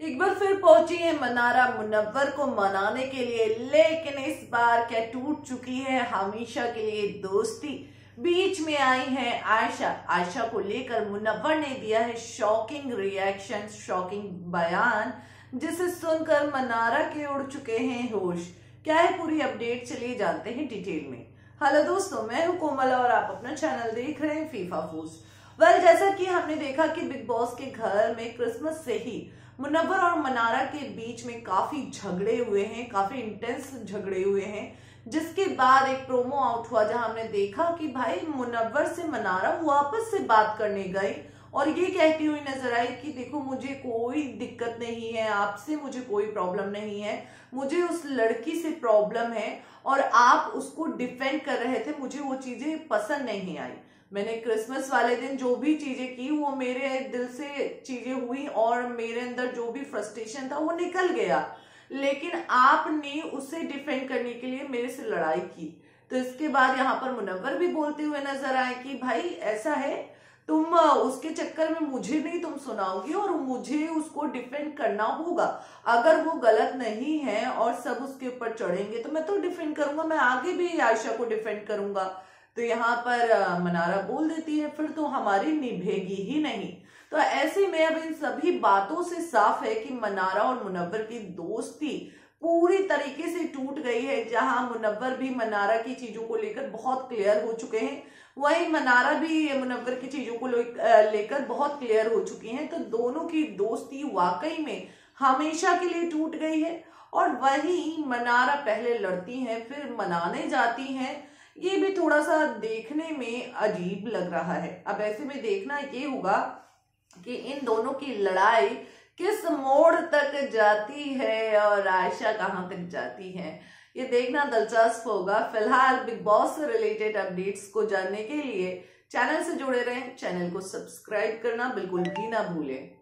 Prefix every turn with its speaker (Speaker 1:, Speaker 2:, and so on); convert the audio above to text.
Speaker 1: एक बार फिर पहुँची है मनारा मुनव्वर को मनाने के लिए, लेकिन इस बार क्या टूट चुकी है हमेशा के लिए दोस्ती। बीच में आई है आयशा। आयशा को लेकर मुनव्वर ने दिया है शॉकिंग रिएक्शन, शॉकिंग बयान, जिसे सुनकर मनारा के उड़ चुके हैं होश। क्या है पूरी अपडेट? चलिए जानते हैं डिटेल में। हेलो दोस्तों, मैं हूँ कोमल और आप अपना चैनल देख रहे हैं फीफा फूस वेल जैसा कि हमने देखा कि बिग बॉस के घर में क्रिसमस से ही मुनव्वर और मनारा के बीच में काफ़ी झगड़े हुए हैं, काफ़ी इंटेंस झगड़े हुए हैं, जिसके बाद एक प्रोमो आउट हुआ जहाँ हमने देखा कि भाई मुनवर से मनारा वापस से बात करने गई और ये कहती हुई नज़र आई कि देखो मुझे कोई दिक्कत नहीं है, आपसे मुझे कोई प्रॉब्लम नहीं है, मुझे उस लड़की से प्रॉब्लम है और आप उसको डिफेंड कर रहे थे, मुझे वो चीज़ें पसंद नहीं आई। मैंने क्रिसमस वाले दिन जो भी चीज़ें की, वो मेरे दिल से चीज़ें हुई और मेरे अंदर जो भी फ्रस्ट्रेशन था, वो निकल गया। लेकिन आपने उसे डिफेंड करने के लिए मेरे से लड़ाई की। तो इसके बाद यहाँ पर मुनव्वर भी बोलते हुए नज़र आए कि, भाई, ऐसा है, तुम, उसके चक्कर में मुझे नहीं तुम सुनाओगी और मुझे उसको डिफेंड करना होगा। अगर वो गलत नहीं है और सब उसके ऊपर चढ़ेंगे तो मैं तो डिफेंड करूँगा, मैं आगे भी आयशा को डिफेंड करूँगा। तो यहाँ पर मनारा बोल देती है, फिर तो हमारी निभेगी ही नहीं। तो ऐसे में अब इन सभी बातों से साफ़ है कि मनारा और मुनव्वर की दोस्ती पूरी तरीके से टूट गई है, जहाँ मुनव्वर भी मनारा की चीज़ों को लेकर बहुत क्लियर हो चुके हैं। वही मनारा भी मुनव्वर की चीज़ों को लेकर बहुत क्लियर हो चुकी हैं। तो दोनों की दोस्ती वाकई में हमेशा के लिए टूट गई है और वही मनारा पहले लड़ती हैं, फिर मनाने जाती हैं। ये भी थोड़ा सा देखने में अजीब लग रहा है। अब ऐसे में देखना ये होगा कि इन दोनों की लड़ाई किस मोड़ तक जाती है और आयशा कहाँ तक जाती है। ये देखना दिलचस्प होगा। फ़िलहाल बिग बॉस से रिलेटेड अपडेट्स को जानने के लिए चैनल से जुड़े रहें। चैनल को सब्सक्राइब करना बिल्कुल भी ना भूलें।